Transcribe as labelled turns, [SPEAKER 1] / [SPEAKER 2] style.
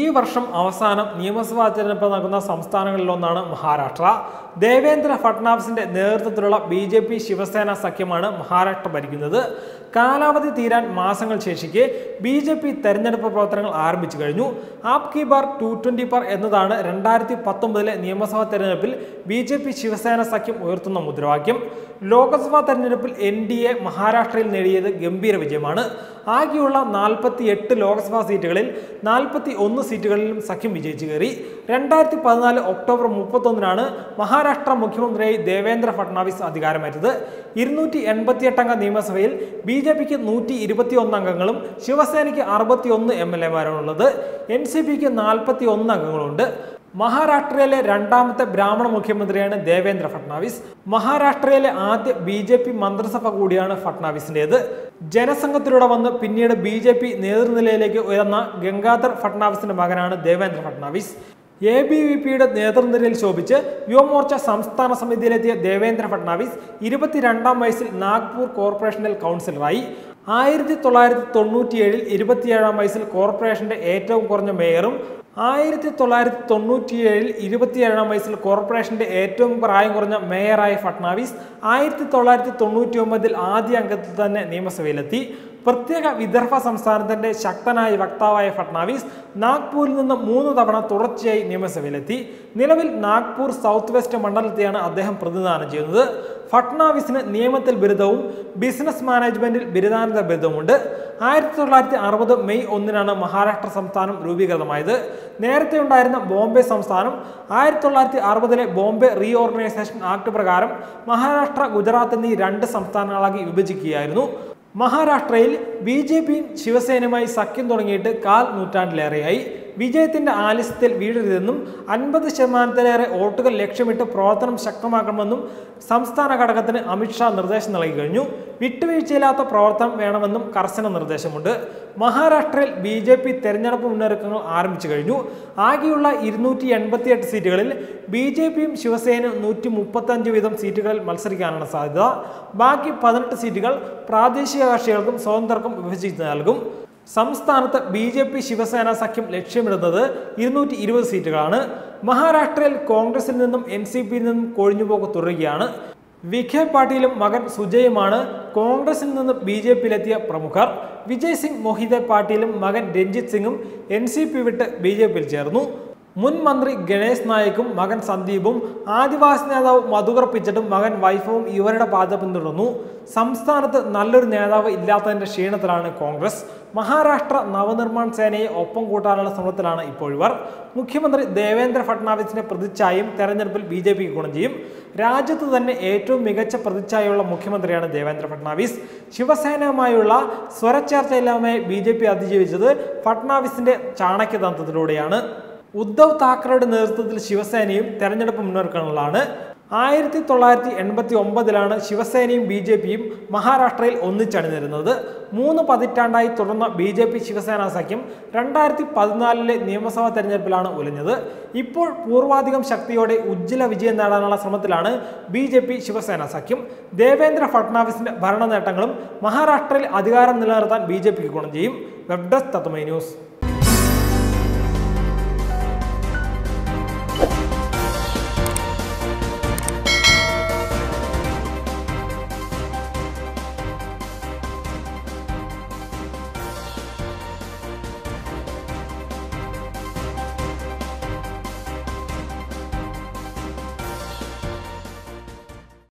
[SPEAKER 1] ഈ വർഷം അവസാനം നിയമസഭാ തിരഞ്ഞെടുപ്പ് നടക്കുന്ന സംസ്ഥാനങ്ങളിലൊന്നാണ് മഹാരാഷ്ട്ര. ദേവേന്ദ്ര ഫട്നാവിസിന്റെ നേതൃത്വത്തിലുള്ള ബി ജെ പി ശിവസേന സഖ്യമാണ് മഹാരാഷ്ട്ര ഭരിക്കുന്നത്. കാലാവധി തീരാൻ മാസങ്ങൾ ശേഷിക്കെ ബി ജെ പി തെരഞ്ഞെടുപ്പ് പ്രവർത്തനങ്ങൾ ആരംഭിച്ചു കഴിഞ്ഞു. ആപ് കി ബാർ ടു ട്വന്റി ബാർ എന്നതാണ് രണ്ടായിരത്തി പത്തൊമ്പതിലെ നിയമസഭാ തെരഞ്ഞെടുപ്പിൽ ബി ജെ പി ശിവസേന സഖ്യം ഉയർത്തുന്ന മുദ്രാവാക്യം. ലോക്സഭാ തെരഞ്ഞെടുപ്പിൽ എൻ ഡി എ മഹാരാഷ്ട്രയിൽ നേടിയത് ഗംഭീര വിജയമാണ്. ആകെയുള്ള നാൽപ്പത്തി എട്ട് ലോക്സഭാ സീറ്റുകളിൽ നാൽപ്പത്തി ഒന്ന് സീറ്റുകളിലും സഖ്യം വിജയിച്ചു കയറി. രണ്ടായിരത്തി പതിനാല് ഒക്ടോബർ മുപ്പത്തൊന്നിനാണ് മഹാരാഷ്ട്ര മുഖ്യമന്ത്രിയായി ദേവേന്ദ്ര ഫട്നാവിസ് അധികാരമേറ്റത്. ഇരുന്നൂറ്റി അംഗ നിയമസഭയിൽ ബി ജെ പിക്ക് നൂറ്റി ഇരുപത്തി ഒന്ന് അംഗങ്ങളും ശിവസേനയ്ക്ക് അറുപത്തി ഒന്ന് എം എൽ എമാരാണുള്ളത് എൻ സി പിക്ക് നാൽപ്പത്തി ഒന്ന് അംഗങ്ങളുണ്ട്. മഹാരാഷ്ട്രയിലെ രണ്ടാമത്തെ ബ്രാഹ്മണ മുഖ്യമന്ത്രിയാണ് ദേവേന്ദ്ര ഫട്നാവിസ് മഹാരാഷ്ട്രയിലെ ആദ്യ ബി ജെ പി മന്ത്രിസഭ കൂടിയാണ് ഫട്നാവിസിന്റേത് ജനസംഘത്തിലൂടെ വന്ന് പിന്നീട് ബി ജെ പി നേതൃനിലയിലേക്ക് ഉയർന്ന ഗംഗാധർ ഫട്നാവിസിന്റെ മകനാണ് Devendra Fadnavis A B V പിയുടെ നേതൃനിരയിൽ ശോഭിച്ച് യുവമോർച്ച സംസ്ഥാന സമിതിയിലെത്തിയ ദേവേന്ദ്ര ഫട്നാവിസ് ഇരുപത്തിരണ്ടാം വയസ്സിൽ നാഗ്പൂർ കോർപ്പറേഷനിൽ കൗൺസിലറായി. ആയിരത്തി തൊള്ളായിരത്തി തൊണ്ണൂറ്റിയേഴിൽ ഇരുപത്തിയേഴാം വയസ്സിൽ കോർപ്പറേഷന്റെ ഏറ്റവും കുറഞ്ഞ മേയറും ആയിരത്തി തൊള്ളായിരത്തി തൊണ്ണൂറ്റിയേഴിൽ ഇരുപത്തിയേഴാം വയസ്സിൽ കോർപ്പറേഷന്റെ ഏറ്റവും പ്രായം കുറഞ്ഞ മേയറായ ഫട്നാവിസ് ആയിരത്തി തൊള്ളായിരത്തി തൊണ്ണൂറ്റി ഒമ്പതിൽ ആദ്യ അംഗത്തിൽ തന്നെ നിയമസഭയിലെത്തി. പ്രത്യേക വിദർഭ സംസ്ഥാനത്തിന്റെ ശക്തനായ വക്താവായ ഫട്നാവിസ് നാഗ്പൂരിൽ നിന്ന് മൂന്ന് തവണ തുടർച്ചയായി നിയമസഭയിലെത്തി. നിലവിൽ നാഗ്പൂർ സൗത്ത് വെസ്റ്റ് മണ്ഡലത്തെയാണ് അദ്ദേഹം പ്രതിദാനം ചെയ്യുന്നത്. ഫട്നാവിസിന് നിയമത്തിൽ ബിരുദവും ബിസിനസ് മാനേജ്മെന്റിൽ ബിരുദാനന്തര ബിരുദവുമുണ്ട്. ആയിരത്തി തൊള്ളായിരത്തി അറുപത് മെയ് ഒന്നിനാണ് മഹാരാഷ്ട്ര സംസ്ഥാനം രൂപീകൃതമായത്. നേരത്തെ ഉണ്ടായിരുന്ന ബോംബെ സംസ്ഥാനം ആയിരത്തി തൊള്ളായിരത്തി അറുപതിലെ ബോംബെ റീഓർഗനൈസേഷൻ ആക്ട് പ്രകാരം മഹാരാഷ്ട്ര ഗുജറാത്ത് എന്നീ രണ്ട് സംസ്ഥാനങ്ങളാക്കി വിഭജിക്കുകയായിരുന്നു. മഹാരാഷ്ട്രയിൽ ബി ജെ പിയും ശിവസേനയുമായി സഖ്യം തുടങ്ങിയിട്ട് കാൽ നൂറ്റാണ്ടിലേറെയായി. വിജയത്തിന്റെ ആലസ്യത്തിൽ വീഴരുതെന്നും അൻപത് ശതമാനത്തിലേറെ വോട്ടുകൾ ലക്ഷ്യമിട്ട് പ്രവർത്തനം ശക്തമാക്കണമെന്നും സംസ്ഥാന ഘടകത്തിന് അമിത്ഷാ നിർദ്ദേശം നൽകി കഴിഞ്ഞു. വിട്ടുവീഴ്ചയില്ലാത്ത പ്രവർത്തനം വേണമെന്നും കർശന നിർദ്ദേശമുണ്ട്. മഹാരാഷ്ട്രയിൽ ബി ജെ പി തെരഞ്ഞെടുപ്പ് മുന്നൊരുക്കങ്ങൾ ആരംഭിച്ചു കഴിഞ്ഞു. ആകെയുള്ള ഇരുന്നൂറ്റി എൺപത്തിയെട്ട് സീറ്റുകളിൽ ബി ജെ പിയും ശിവസേനയും നൂറ്റി മുപ്പത്തഞ്ച് വീതം സീറ്റുകളിൽ മത്സരിക്കാനാണ് സാധ്യത. ബാക്കി പതിനെട്ട് സീറ്റുകൾ പ്രാദേശിക കക്ഷികൾക്കും സ്വതന്ത്രർക്കും വിഭജിച്ച് നൽകും. സംസ്ഥാനത്ത് ബി ജെ പി ശിവസേന സഖ്യം ലക്ഷ്യമിടുന്നത് ഇരുന്നൂറ്റി ഇരുപത് സീറ്റുകളാണ്. മഹാരാഷ്ട്രയിൽ കോൺഗ്രസിൽ നിന്നും എൻ സി പിയിൽ നിന്നും കൊഴിഞ്ഞുപോക്ക് തുടരുകയാണ്. വിഖെ പാട്ടീലും മകൻ സുജയുമാണ് കോൺഗ്രസിൽ നിന്ന് ബി ജെ പിയിലെത്തിയ പ്രമുഖർ. വിജയ് സിംഗ് മൊഹിതെ പാട്ടീലും മകൻ രഞ്ജിത് സിംഗും എൻ സി പി വിട്ട് ബി ജെ പിയിൽ ചേർന്നു. മുൻ മന്ത്രി ഗണേശ് നായിക്കും മകൻ സന്ദീപും ആദിവാസി നേതാവ് മധുകർ പിച്ചട്ടും മകൻ വൈഫവും ഇവരുടെ പാത പിന്തുടർന്നു സംസ്ഥാനത്ത് നല്ലൊരു നേതാവ് ഇല്ലാത്തതിന്റെ ക്ഷീണത്തിലാണ് കോൺഗ്രസ്. മഹാരാഷ്ട്ര നവനിർമ്മാൺ സേനയെ ഒപ്പം കൂട്ടാനുള്ള ശ്രമത്തിലാണ് ഇപ്പോൾ ഇവർ മുഖ്യമന്ത്രി ദേവേന്ദ്ര ഫട്നാവിസിന്റെ പ്രതിച്ഛായും തെരഞ്ഞെടുപ്പിൽ ബി ജെ പിക്ക് ഗുണം ചെയ്യും. രാജ്യത്ത് തന്നെ ഏറ്റവും മികച്ച പ്രതിച്ഛായുള്ള മുഖ്യമന്ത്രിയാണ് ദേവേന്ദ്ര ഫട്നാവിസ് ശിവസേനയുമായുള്ള സ്വരച്ചേർച്ചയില്ലാമെ ബി ജെ പി അതിജീവിച്ചത് ഫട്നാവിസിന്റെ ചാണക്യതന്ത്രത്തിലൂടെയാണ്. ഉദ്ധവ് താക്കറെയുടെ നേതൃത്വത്തിൽ ശിവസേനയും തെരഞ്ഞെടുപ്പ് മുന്നൊരുക്കങ്ങളിലാണ് ആയിരത്തി തൊള്ളായിരത്തി എൺപത്തി ഒമ്പതിലാണ് ശിവസേനയും ബി ജെ പിയും മഹാരാഷ്ട്രയിൽ ഒന്നിച്ചണിനിരുന്നത് മൂന്ന് പതിറ്റാണ്ടായി തുടർന്ന ബി ജെ പി ശിവസേന സഖ്യം രണ്ടായിരത്തി പതിനാലിലെ നിയമസഭാ തെരഞ്ഞെടുപ്പിലാണ് ഉലഞ്ഞത് ഇപ്പോൾ പൂർവാധികം ശക്തിയോടെ ഉജ്ജ്വല വിജയം നേടാനുള്ള ശ്രമത്തിലാണ് ബി ജെ പി ശിവസേന സഖ്യം. ദേവേന്ദ്ര ഫട്നാവിസിന്റെ ഭരണ നേട്ടങ്ങളും മഹാരാഷ്ട്രയിൽ അധികാരം നിലനിർത്താൻ ബി ജെ പിക്ക് ഗുണം ചെയ്യും. വെബ് ഡെസ്ക് തത്മൈ ന്യൂസ്.